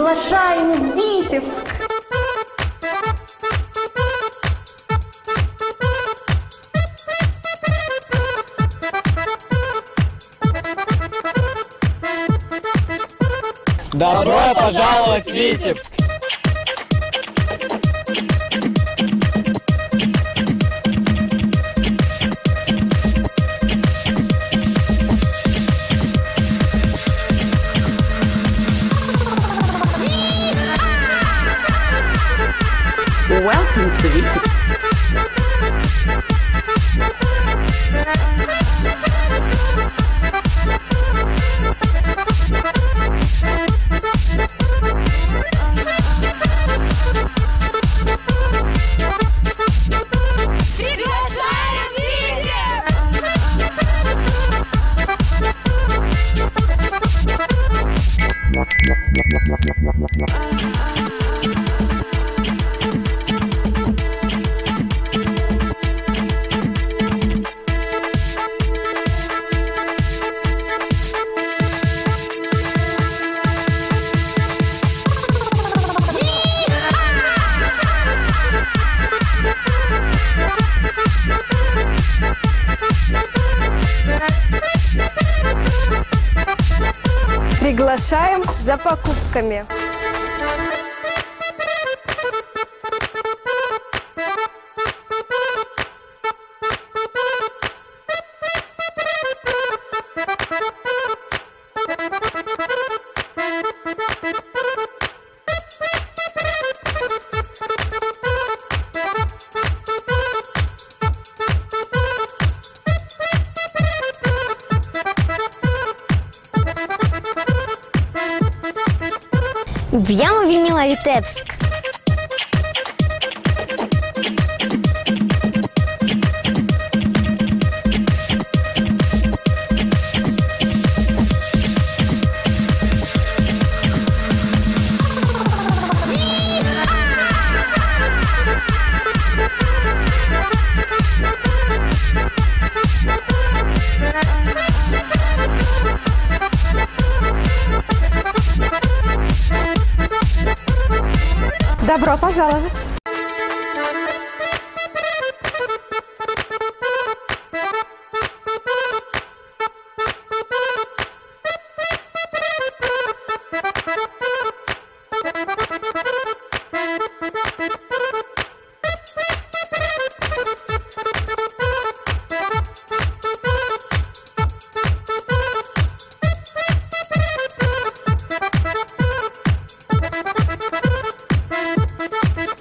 Приглашаем в Витебск! Добро пожаловать в Витебск! Welcome to Vitebsk. Thank. Приглашаем за покупками. В'ємо вініла Вітебськ. Tropa Jala. Né? Thank you.